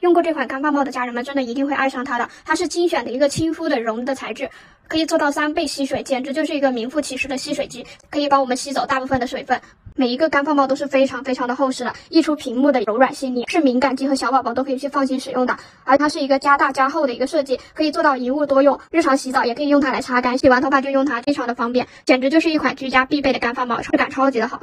用过这款干发帽的家人们真的一定会爱上它的。它是精选的一个亲肤的绒的材质可以做到三倍吸水简直就是一个名副其实的吸水机可以帮我们吸走大部分的水分。每一个干发帽都是非常非常的厚实的溢出屏幕的柔软细腻是敏感肌和小宝宝都可以去放心使用的。而它是一个加大加厚的一个设计可以做到一物多用日常洗澡也可以用它来擦干洗完头发就用它非常的方便简直就是一款居家必备的干发帽质感超级的好。